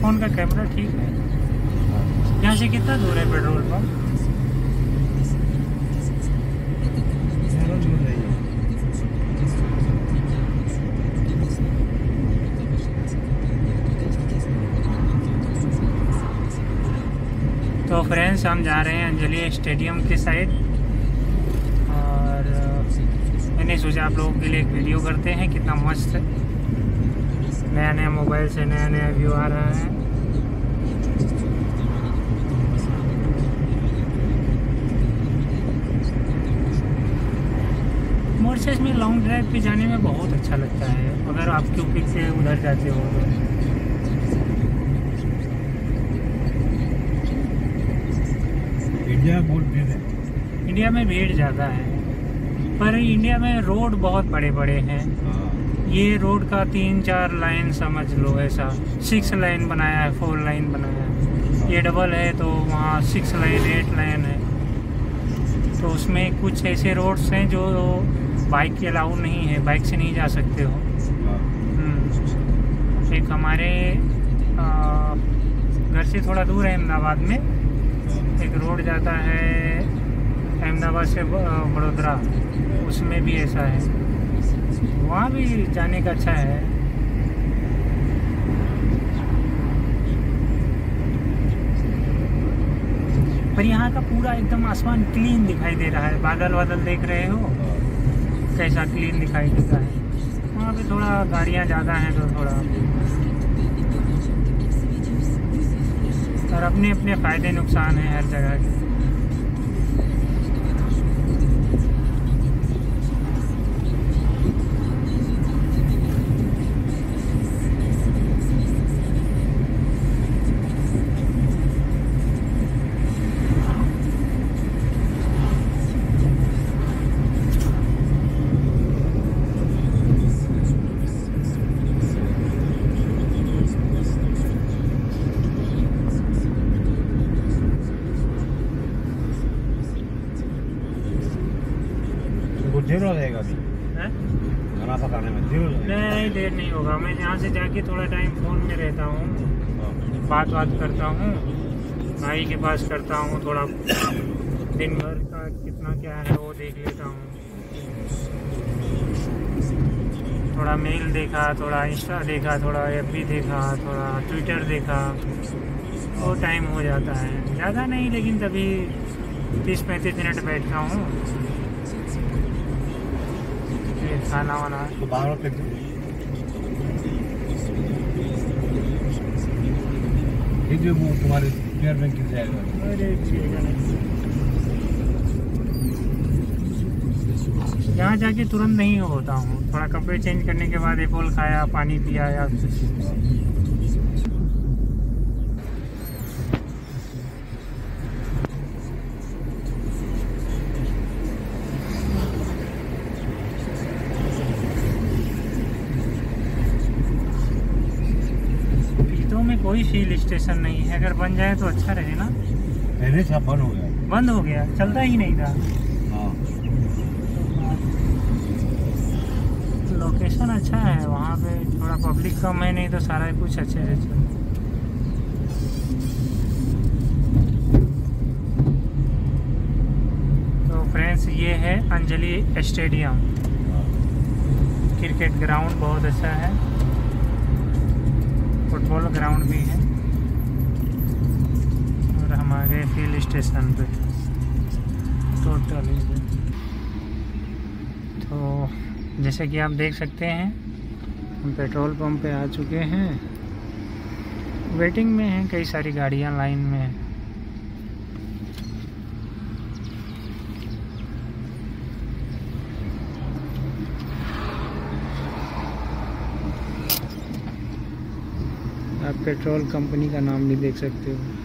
Phone का camera ठीक है। यहाँ से कितना दूर है पेट्रोल है तो फ्रेंड्स हम जा रहे हैं अंजलि स्टेडियम के साइड और मैंने सोचा आप लोगों के लिए एक वीडियो करते हैं, कितना मस्त है। नया नया मोबाइल से नया नया व्यू आ रहा है। मोरसेस में लॉन्ग ड्राइव पे जाने में बहुत अच्छा लगता है अगर आप क्यूपिक से उधर जाते हो तो। इंडिया बहुत भीड़ है। इंडिया में भीड़ ज़्यादा है पर इंडिया में रोड बहुत बड़े बड़े हैं। हाँ। ये रोड का तीन चार लाइन समझ लो ऐसा। सिक्स लाइन बनाया है फोर लाइन बनाया है। ये डबल है तो वहाँ सिक्स लाइन एट लाइन है। तो उसमें कुछ ऐसे रोड्स हैं जो बाइक के अलाउ नहीं है बाइक से नहीं जा सकते हो। हम्म। एक हमारे घर से थोड़ा दूर है अहमदाबाद में। एक रोड जाता है अहमदाबाद से बड़ोदरा उसमें भी ऐसा है। वहाँ भी जाने का अच्छा है। पर यहाँ का पूरा एकदम आसमान क्लीन दिखाई दे रहा है। बादल वादल देख रहे हो? कैसा क्लीन दिखाई देता है? वहाँ पे थोड़ा गाड़ियाँ ज़्यादा हैं तो थोड़ा। और अपने अपने फ़ायदे नुकसान हैं हर जगह के। होगा। मैं यहाँ से जाके थोड़ा टाइम फ़ोन में रहता हूँ। बात बात करता हूँ, भाई के पास करता हूँ थोड़ा। दिन भर का कितना क्या है वो देख लेता हूँ। थोड़ा मेल देखा, थोड़ा इंस्टा देखा, थोड़ा एफ़ देखा, थोड़ा ट्विटर देखा। वो टाइम हो जाता है। ज़्यादा नहीं, लेकिन तभी तीस पैंतीस मिनट बैठता हूँ। खाना वाना। वो तुम्हारे बैंक जाएगा यहाँ जाके तुरंत नहीं होता हूँ। थोड़ा कपड़े चेंज करने के बाद एपोल खाया, पानी पिया या कुछ। कोई फील स्टेशन नहीं है। अगर बन जाए तो अच्छा रहे ना। पहले से बंद हो गया। बंद हो गया। चलता ही नहीं था। हाँ। लोकेशन अच्छा है वहाँ पे थोड़ा पब्लिक कम है नहीं तो सारा कुछ अच्छे से चल। तो फ्रेंड्स ये है अंजलि स्टेडियम। क्रिकेट ग्राउंड बहुत अच्छा है। फुटबॉल ग्राउंड भी है। और हम आ गए स्टेशन पे। टोटल तो जैसे कि आप देख सकते हैं, हम पेट्रोल पंप पे आ चुके हैं। वेटिंग में हैं, कई सारी गाड़ियाँ लाइन में हैं। आप पेट्रोल कंपनी का नाम भी देख सकते हो।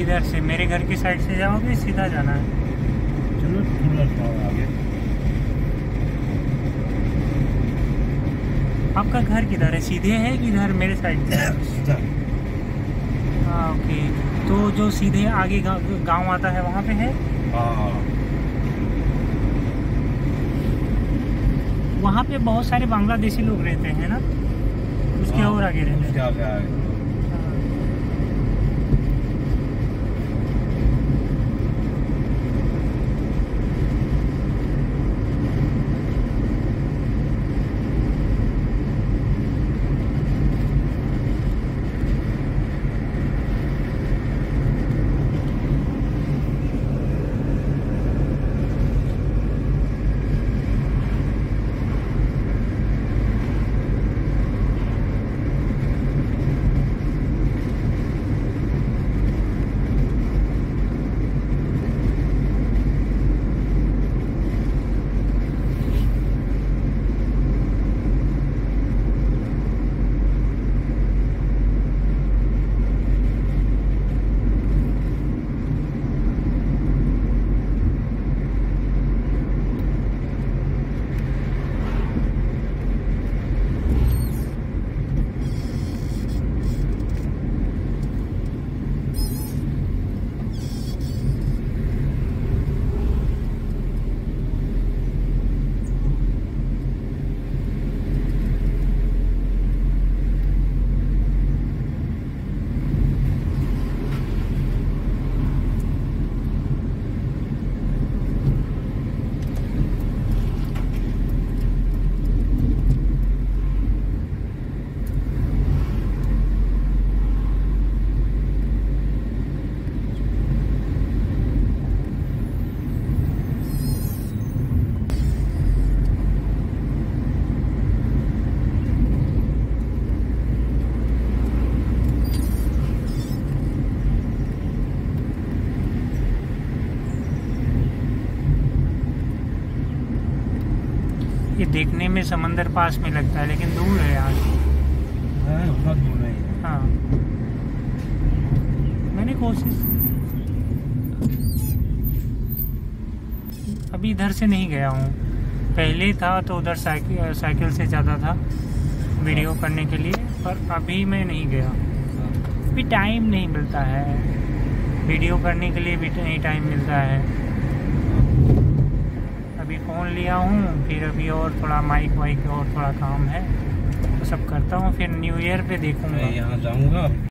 किधर से मेरे घर की साइड से जाओगे सीधा जाना है। चलो आगे। आपका घर किधर है? सीधे है किधर मेरे साइड से? सीधा हाँ ओके। तो जो सीधे आगे गाँव आता है वहाँ पे है? हाँ। वहाँ पे बहुत सारे बांग्लादेशी लोग रहते हैं ना? उसके हाँ, और आगे रहते हाँ। ये देखने में समंदर पास में लगता है लेकिन दूर है यहाँ से हाँ, दूर है। हाँ। मैंने कोशिश अभी इधर से नहीं गया हूँ। पहले था तो उधर साइकिल साइकिल से ज़्यादा था वीडियो करने के लिए पर अभी मैं नहीं गया। अभी टाइम नहीं मिलता है। वीडियो करने के लिए भी नहीं टाइम मिलता है। अभी फ़ोन लिया हूँ, फिर अभी और थोड़ा माइक वाइक और थोड़ा काम है। तो सब करता हूँ, फिर न्यू ईयर पे देखूँगा। यहाँ जाऊँगा।